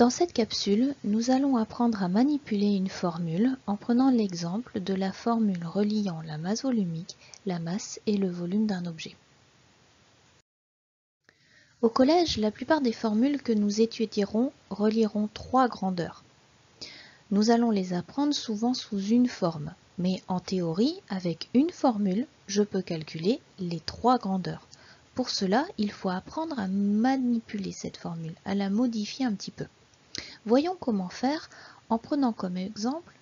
Dans cette capsule, nous allons apprendre à manipuler une formule en prenant l'exemple de la formule reliant la masse volumique, la masse et le volume d'un objet. Au collège, la plupart des formules que nous étudierons relieront trois grandeurs. Nous allons les apprendre souvent sous une forme, mais en théorie, avec une formule, je peux calculer les trois grandeurs. Pour cela, il faut apprendre à manipuler cette formule, à la modifier un petit peu. Voyons comment faire en prenant comme exemple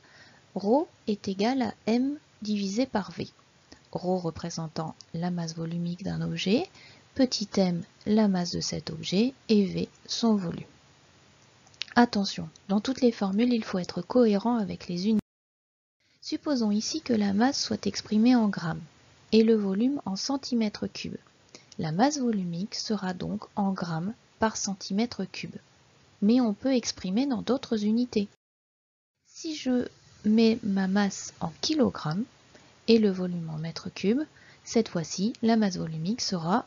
ρ est égal à m divisé par v. ρ représentant la masse volumique d'un objet, petit m la masse de cet objet et v son volume. Attention, dans toutes les formules, il faut être cohérent avec les unités. Supposons ici que la masse soit exprimée en grammes et le volume en centimètres cubes. La masse volumique sera donc en grammes par centimètre cube. Mais on peut exprimer dans d'autres unités. Si je mets ma masse en kilogrammes et le volume en mètres cubes, cette fois-ci, la masse volumique sera,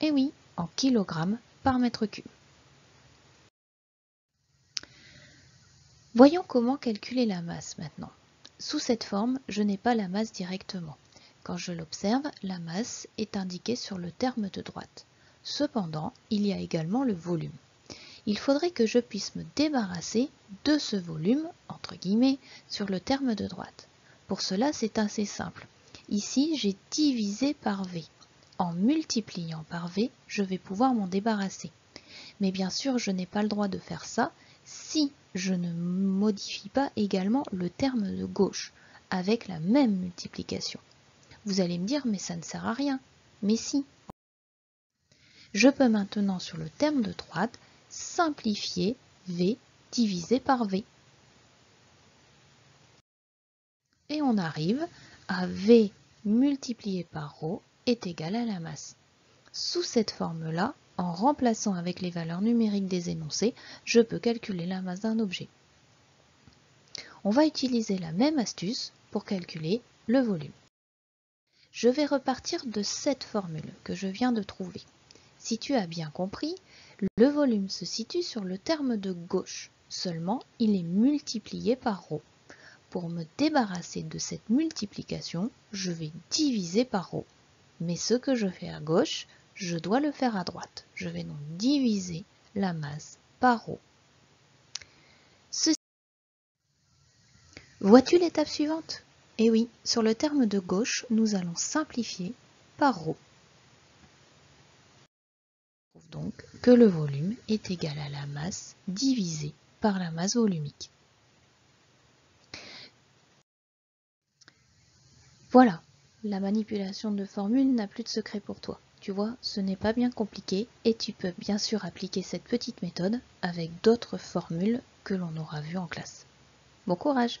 eh oui, en kilogrammes par mètre cube. Voyons comment calculer la masse maintenant. Sous cette forme, je n'ai pas la masse directement. Quand je l'observe, la masse est indiquée sur le terme de droite. Cependant, il y a également le volume. Il faudrait que je puisse me débarrasser de ce volume, entre guillemets, sur le terme de droite. Pour cela, c'est assez simple. Ici, j'ai divisé par V. En multipliant par V, je vais pouvoir m'en débarrasser. Mais bien sûr, je n'ai pas le droit de faire ça si je ne modifie pas également le terme de gauche avec la même multiplication. Vous allez me dire, mais ça ne sert à rien. Mais si. Je peux maintenant, sur le terme de droite, simplifier V divisé par V. Et on arrive à V multiplié par ρ est égal à la masse. Sous cette forme-là, en remplaçant avec les valeurs numériques des énoncés, je peux calculer la masse d'un objet. On va utiliser la même astuce pour calculer le volume. Je vais repartir de cette formule que je viens de trouver. Si tu as bien compris, le volume se situe sur le terme de gauche, seulement il est multiplié par ρ. Pour me débarrasser de cette multiplication, je vais diviser par ρ. Mais ce que je fais à gauche, je dois le faire à droite. Je vais donc diviser la masse par ρ. Vois-tu l'étape suivante eh oui, sur le terme de gauche, nous allons simplifier par ρ. Donc que le volume est égal à la masse divisée par la masse volumique. Voilà, la manipulation de formule n'a plus de secret pour toi. Tu vois, ce n'est pas bien compliqué et tu peux bien sûr appliquer cette petite méthode avec d'autres formules que l'on aura vues en classe. Bon courage